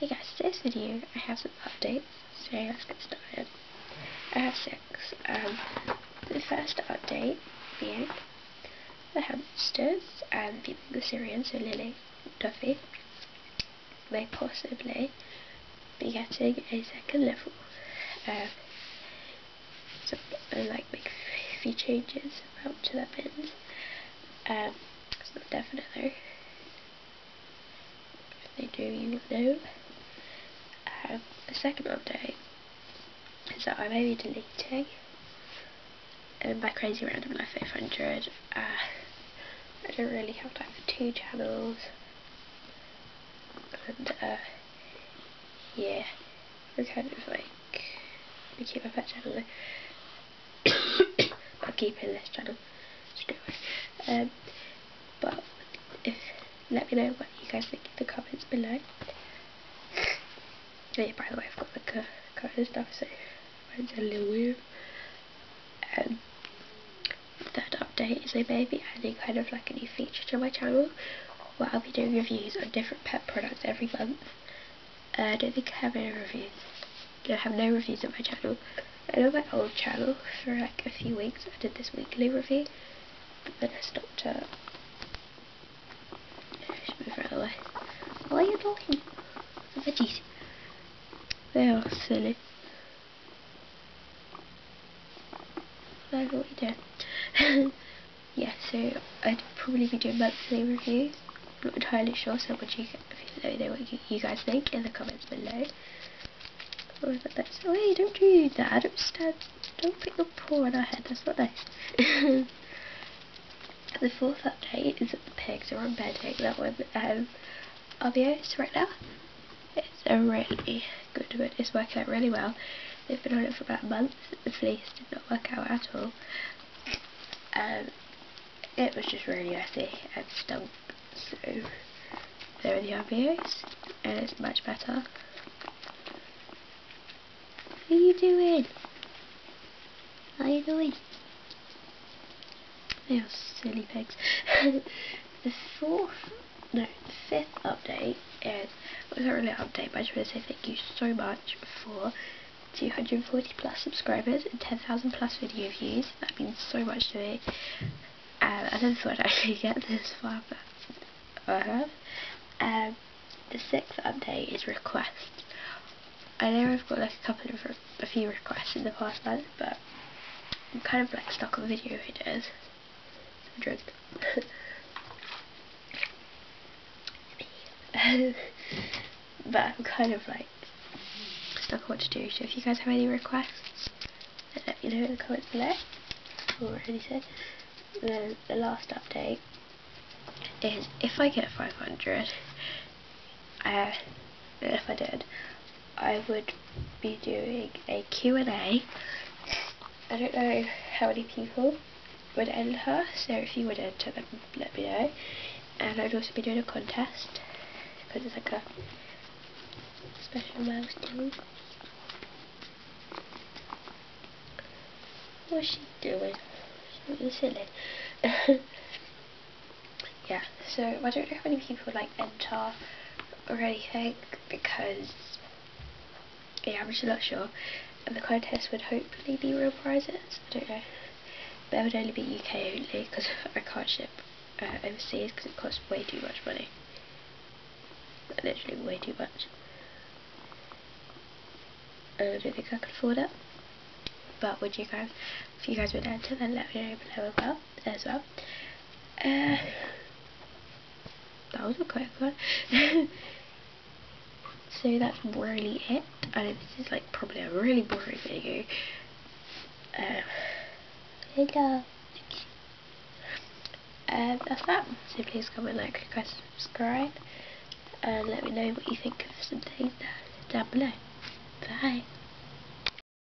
Hey guys, today's video I have some updates, so let's get started. I have six. Um, the first update being the hamsters and the Syrian, so Lily Toffee, may possibly be getting a second level. Um, so, uh, like make a few changes about to their pins. Um, it's not definite though If they do, you will know. Um, the second update is that I may be deleting um, my Crazy Random Life 500. Uh, I don't really have time for two channels. And, uh, yeah, I'm kind of like, I keep my pet channel I'm keeping this channel, um, but if, let me know what you guys think in the comments below. By the way, I've got the cut stuff, so mine's a little weird. Um, third update is I may be adding kind of like a new feature to my channel where I'll be doing reviews on different pet products every month. Uh, I don't think I have any reviews. I have no reviews on my channel. I know my old channel for like a few weeks I did this weekly review, but then I stopped it. I should move out of the way. What are you doing? Veggies. They are silly. That's what we do. yeah, so I'd probably be doing monthly reviews. I'm not entirely sure, so would you let me know what you, you guys think in the comments below. Or is that so hey, don't do that, don't stand don't put your paw on our head, that's not nice. the fourth update is that the pigs are on bed. that one um obvious right now. It's a really good one, it's working out really well. They've been on it for about a month, the fleece did not work out at all. Um, it was just really messy and stunk, so there are the RBOs, and it's much better. What are you doing? What are you doing? They are silly pigs. the fourth, no, the fifth update is, it's not really an update, but I just want to say thank you so much for 240 plus subscribers and 10,000 plus video views. That means so much to me. Um, I never thought I'd actually get this far, but I have. Um, the sixth update is requests. I know I've got like a couple of a few requests in the past month, but I'm kind of like stuck on video videos. Drink. but I'm kind of like stuck on what to do. So if you guys have any requests, let me know in the comments below. Or anything. Then the last update is if I get 500, uh, if I did, I would be doing a Q&A. I don't know how many people would enter, so if you would enter then let me know. And I'd also be doing a contest, because it's like a special mouse, milestone. What's she doing? Being silly. yeah, so I don't know how many people like enter or anything, because yeah, I'm just not sure. And the contest would hopefully be real prizes. I don't know. But it would only be UK only because I can't ship uh, overseas because it costs way too much money. Literally way too much. And I don't think I could afford it. But would you guys, if you guys would enter, then let me know below as well. As well. Uh, that was a quick one. so that's really it. I know this is like probably a really boring video. Uh, hello. And that's that. So please comment, like, guys, subscribe, and let me know what you think of some things down, down below. Bye.